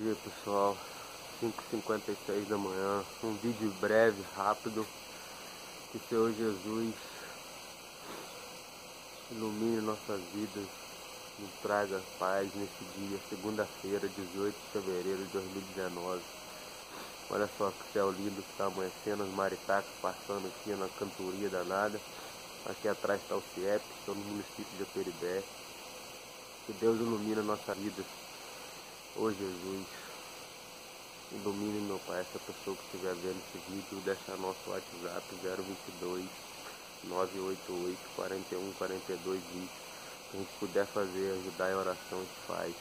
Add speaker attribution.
Speaker 1: dia pessoal, 5h56 da manhã, um vídeo breve, rápido, que o Senhor Jesus ilumine nossas vidas, nos traga paz nesse dia, segunda-feira, 18 de fevereiro de 2019. Olha só que céu lindo que está amanhecendo, os maritacos passando aqui na cantoria danada. Aqui atrás está o CIEP, estou no município de Aperibé. Que Deus ilumine a nossa vida. Ô oh, Jesus, ilumine meu Pai, essa pessoa que estiver vendo esse vídeo, deixa nosso WhatsApp 022 988 41 42 20. Se a gente puder fazer, ajudar em oração, a gente faz.